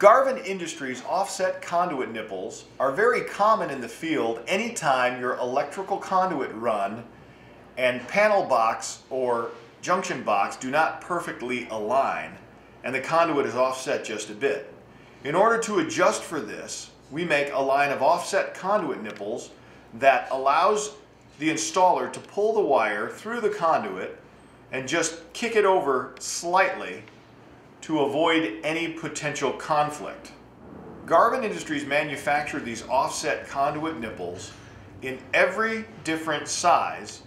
Garvin Industries offset conduit nipples are very common in the field anytime your electrical conduit run and panel box or junction box do not perfectly align and the conduit is offset just a bit. In order to adjust for this, we make a line of offset conduit nipples that allows the installer to pull the wire through the conduit and just kick it over slightly to avoid any potential conflict. Garvin Industries manufactured these offset conduit nipples in every different size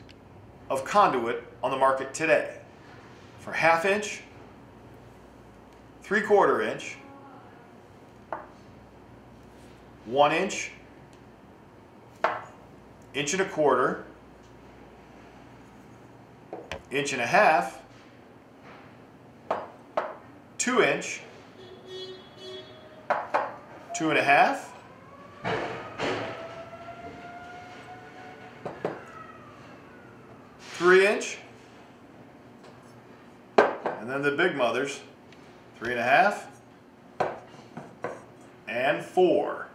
of conduit on the market today. For half inch, three quarter inch, one inch, inch and a quarter, inch and a half, two inch, two and a half, three inch, and then the big mothers, three and a half, and four.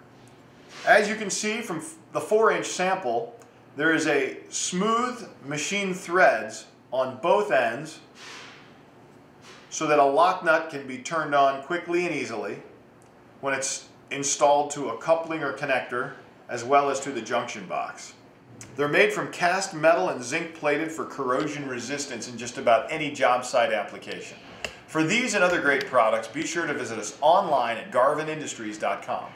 As you can see from the four inch sample, there is a smooth machine threads on both ends so that a lock nut can be turned on quickly and easily when it's installed to a coupling or connector as well as to the junction box. They're made from cast metal and zinc plated for corrosion resistance in just about any job site application. For these and other great products, be sure to visit us online at garvinindustries.com.